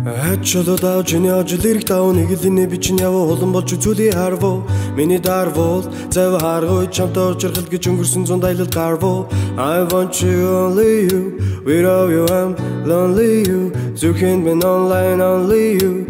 Чөлөө дав чиний ажил ирэх тав нэг л инэ би чинь яваа улан болж үзүүлээ харвуу Миний дарвол зав харгуй чамтай очирхал гэж өнгөрсөн зун дайлал гарвуу I want you only you. Without you I'm lonely you. Зүрхэн минь online only you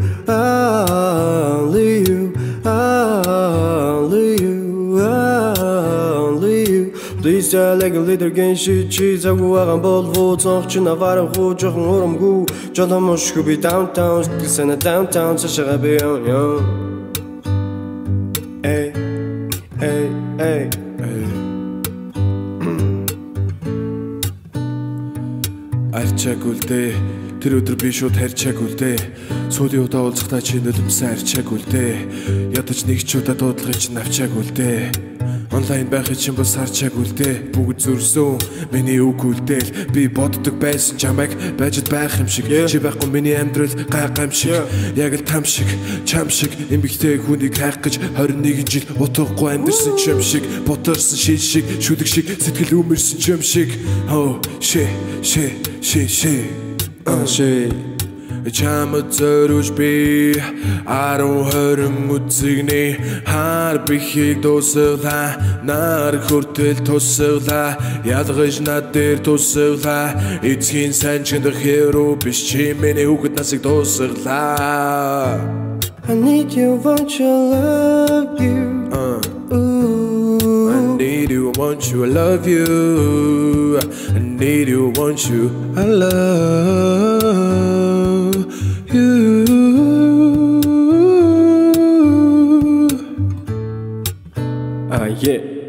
little game shit чи загуугаан болвоо цонх чи наварам хуу жохон урамгүй жоломошгүй би downtown гэсэнэ downtown цашаа би on yo Эй. Эй эй. Арчааг үлдээ Тэр өдөр би шууд харьчааг үлдээ Сүүлийн удаа уулзахдаа чи нулимсан арчааг үлдээ Ядаж нэг ч удаа дуудлагыг чи навчааг үлдээ Онлайн байхыг чинь бас харчааг үлдээ Бүгд зүрсэн миний үг үлдээл. Би боддог байсан чамайг байжд байх юм шиг. Чи байхгүй миний амьдрал гай гам шиг. Яг л там шиг чам шиг Эмбэгтэй хүнийг хайх гэж 21 жил утгагүй амьдэрсэн ч юм шиг. Бутарсан шил шиг шүлэг шиг Сэтгэл өмөрсөн ч юм шиг. Oh shit shit shit shit Oh shit Чам зөрөж би 10 20 үзэгний хар бихийг дуусглаа нар хүртэл тусглаа ялгаж над дээр тусглаа эцгийн сайн чиндх хэрүү биш чи миний үгэд насыг дуусглаа I need you want you love you want you, I love you. I need you, want you, I love you. Ah yeah